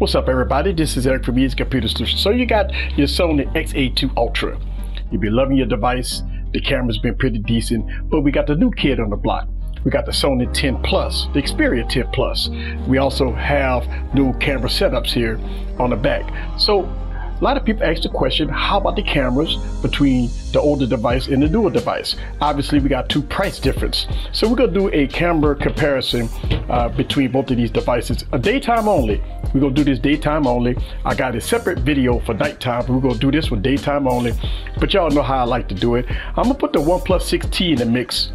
What's up everybody? This is Eric from Easy Computer Solutions. So you got your Sony XA2 Ultra. You've been loving your device. The camera's been pretty decent, but we got the new kid on the block. We got the Sony 10 Plus, the Xperia 10 Plus. We also have new camera setups here on the back. So a lot of people ask the question, how about the cameras between the older device and the newer device? Obviously, we got two price difference. So we're gonna do a camera comparison uh, between both of these devices. A daytime only. We're gonna do this daytime only. I got a separate video for nighttime, we're gonna do this with daytime only. But y'all know how I like to do it. I'm gonna put the OnePlus 6T in the mix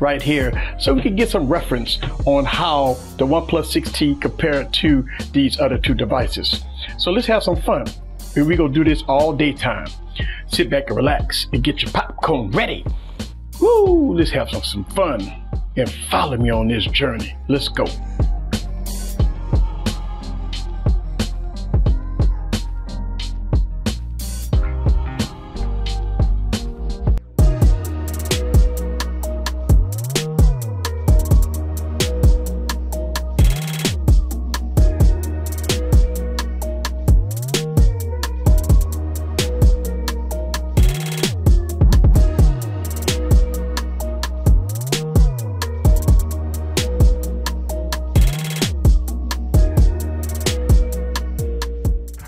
right here so we can get some reference on how the OnePlus 6T compared to these other two devices. So let's have some fun. And we gonna do this all daytime. Sit back and relax and get your popcorn ready. Woo, let's have some, some fun and follow me on this journey. Let's go.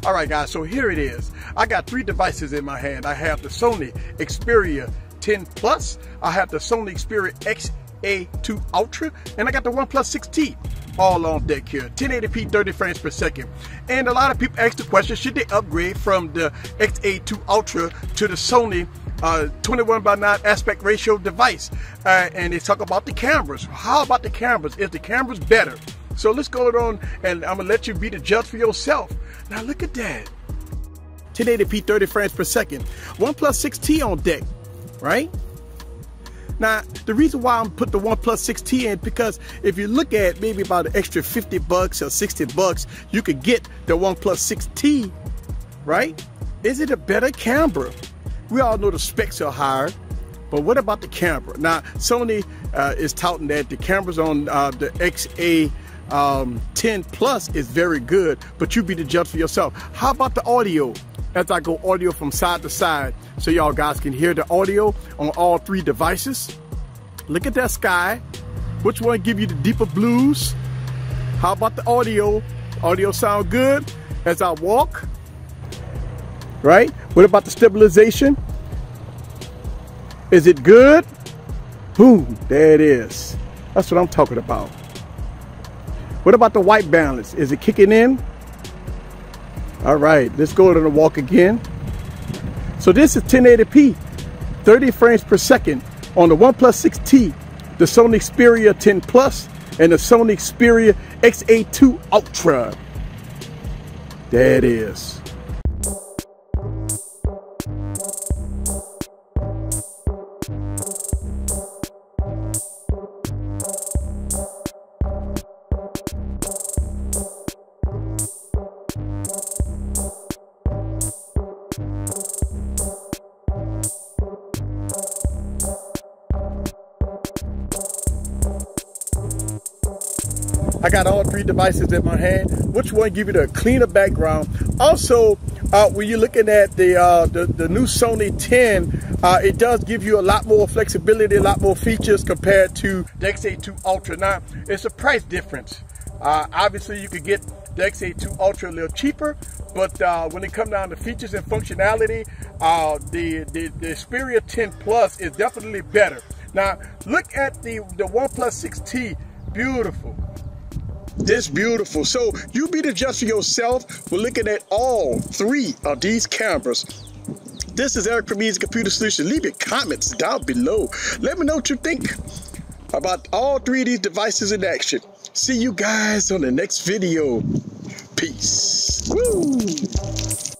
All right, guys, so here it is. I got three devices in my hand. I have the Sony Xperia 10 Plus, I have the Sony Xperia XA2 Ultra, and I got the OnePlus 6T all on deck here. 1080p 30 frames per second. And a lot of people ask the question should they upgrade from the xa2 ultra to the sony uh, 21 by 9 aspect ratio device? Uh, and they talk about the cameras. How about the cameras? Is the cameras better so let's go on and i'm gonna let you be the judge for yourself now look at that. 1080p 30 frames per second. OnePlus 6T on deck, right? Now, the reason why I'm put the OnePlus 6T in because if you look at maybe about an extra 50 bucks or 60 bucks, you could get the OnePlus 6T, right? Is it a better camera? We all know the specs are higher, but what about the camera? Now, Sony uh, is touting that the cameras on uh, the XA um, 10 Plus is very good, but you be the judge for yourself. How about the audio? As I go audio from side to side, so y'all guys can hear the audio on all three devices. Look at that sky. Which one give you the deeper blues? How about the audio? Audio sound good as I walk? Right? What about the stabilization? Is it good? Boom, there it is. That's what I'm talking about. What about the white balance? Is it kicking in? All right, let's go to the walk again. So this is 1080p, 30 frames per second on the OnePlus 6T, the Sony Xperia 10 Plus, and the Sony Xperia XA2 Ultra. There it is. I got all three devices in my hand. Which one give you the cleaner background? Also, uh, when you're looking at the, uh, the, the new Sony 10, uh, it does give you a lot more flexibility, a lot more features compared to the XA2 Ultra. Now, it's a price difference. Uh, obviously, you could get the XA2 Ultra a little cheaper, but uh, when it comes down to features and functionality, uh, the, the, the Xperia 10 Plus is definitely better. Now, look at the, the OnePlus 6T, beautiful. This beautiful. So you be the judge for yourself. We're looking at all three of these cameras. This is Eric from Easy Computer Solutions. Leave your comments down below. Let me know what you think about all three of these devices in action. See you guys on the next video. Peace. Woo!